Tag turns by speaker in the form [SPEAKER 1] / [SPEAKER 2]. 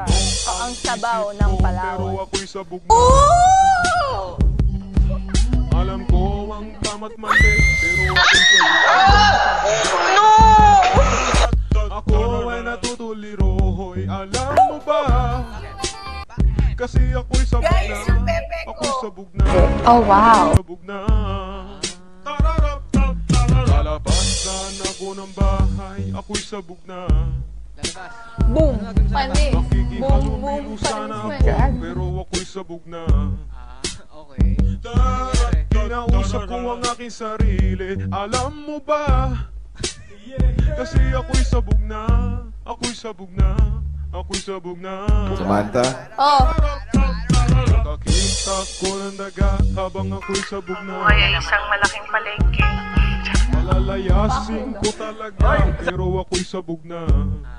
[SPEAKER 1] O ang sabaw ng
[SPEAKER 2] Pero
[SPEAKER 1] Palawan.
[SPEAKER 2] ako'y sabog na Alam ko ang tama't mali Pero ako'y sabog na Ako ay natutuliro Hoy, alam mo ba? Kasi ako'y sabog na Ako'y sabog na
[SPEAKER 1] Oh, wow.
[SPEAKER 2] Sabog na Lalabasan ako ng bahay Ako'y sabog na.
[SPEAKER 1] Boom! Panis!
[SPEAKER 2] Nakikipagumilo sana ako. Pero ako'y sabog na
[SPEAKER 3] Ah, okay.
[SPEAKER 2] Kinausap ko ang aking sarili Alam mo ba? Kasi ako'y sabog na Ako'y sabog na Ako'y sabog na
[SPEAKER 4] Samantha?
[SPEAKER 1] Oh,
[SPEAKER 2] Nakakita ko ng daga Habang ako'y sabog na
[SPEAKER 5] ay isang malaking palengke.
[SPEAKER 2] Malalayasin ko talaga Pero ako'y sabog na
[SPEAKER 3] Ah.